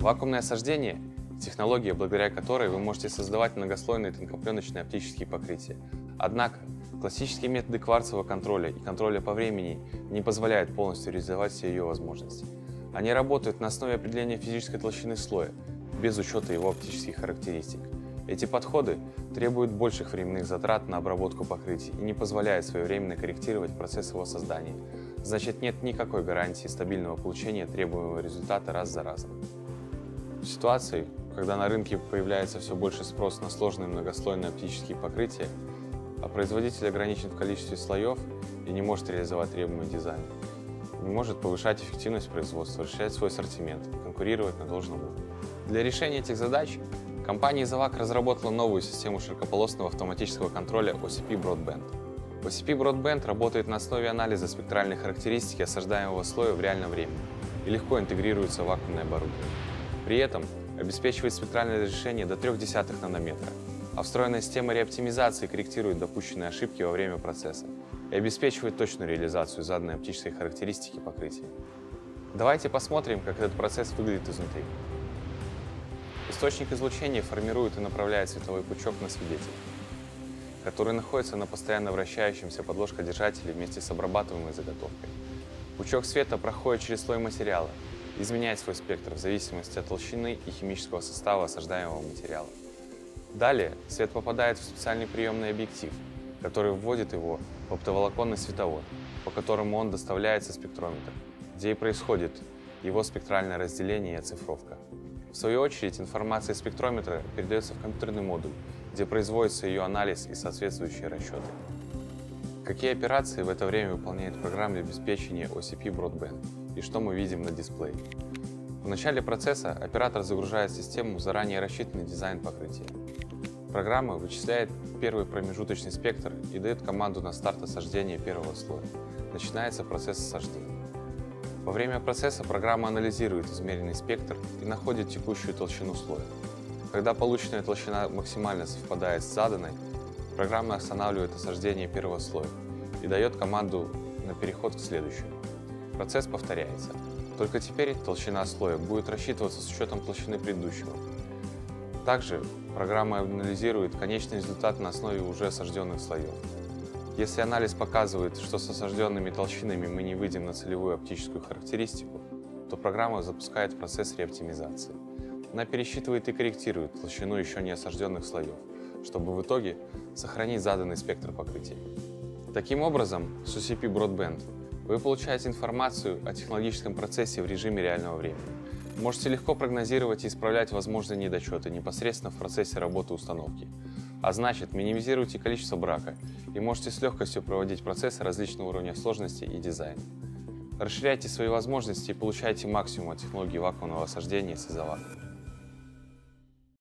Вакуумное осаждение – технология, благодаря которой вы можете создавать многослойные тонкопленочные оптические покрытия. Однако, классические методы кварцевого контроля и контроля по времени не позволяют полностью реализовать все ее возможности. Они работают на основе определения физической толщины слоя, без учета его оптических характеристик. Эти подходы требуют больших временных затрат на обработку покрытий и не позволяют своевременно корректировать процесс его создания. Значит, нет никакой гарантии стабильного получения требуемого результата раз за разом. Ситуации, когда на рынке появляется все больше спрос на сложные многослойные оптические покрытия, а производитель ограничен в количестве слоев и не может реализовать требуемый дизайн, не может повышать эффективность производства, расширять свой ассортимент конкурировать на должном уровне. Для решения этих задач компания Zavak разработала новую систему широкополосного автоматического контроля OCP Broadband. OCP Broadband работает на основе анализа спектральной характеристики осаждаемого слоя в реальном времени и легко интегрируется в вакуумное оборудование. При этом обеспечивает спектральное разрешение до 0,3 нанометра, а встроенная система реоптимизации корректирует допущенные ошибки во время процесса и обеспечивает точную реализацию заданной оптической характеристики покрытия. Давайте посмотрим, как этот процесс выглядит изнутри. Источник излучения формирует и направляет световой пучок на свидетель, который находится на постоянно вращающемся подложкодержателе вместе с обрабатываемой заготовкой. Пучок света проходит через слой материала изменять свой спектр в зависимости от толщины и химического состава осаждаемого материала. Далее свет попадает в специальный приемный объектив, который вводит его в оптоволоконный световод, по которому он доставляется спектрометр, где и происходит его спектральное разделение и оцифровка. В свою очередь, информация спектрометра передается в компьютерный модуль, где производится ее анализ и соответствующие расчеты. Какие операции в это время выполняет программа обеспечения OCP Broadband и что мы видим на дисплее? В начале процесса оператор загружает в систему заранее рассчитанный дизайн покрытия. Программа вычисляет первый промежуточный спектр и дает команду на старт осаждения первого слоя. Начинается процесс осаждения. Во время процесса программа анализирует измеренный спектр и находит текущую толщину слоя. Когда полученная толщина максимально совпадает с заданной, Программа останавливает осаждение первого слоя и дает команду на переход к следующему. Процесс повторяется. Только теперь толщина слоя будет рассчитываться с учетом толщины предыдущего. Также программа анализирует конечный результат на основе уже осажденных слоев. Если анализ показывает, что с осажденными толщинами мы не выйдем на целевую оптическую характеристику, то программа запускает процесс реоптимизации. Она пересчитывает и корректирует толщину еще не осажденных слоев, чтобы в итоге сохранить заданный спектр покрытия. Таким образом, с UCP Broadband вы получаете информацию о технологическом процессе в режиме реального времени. Можете легко прогнозировать и исправлять возможные недочеты непосредственно в процессе работы установки. А значит, минимизируйте количество брака и можете с легкостью проводить процессы различного уровня сложности и дизайна. Расширяйте свои возможности и получайте максимум от технологии вакуумного осаждения с изолатором.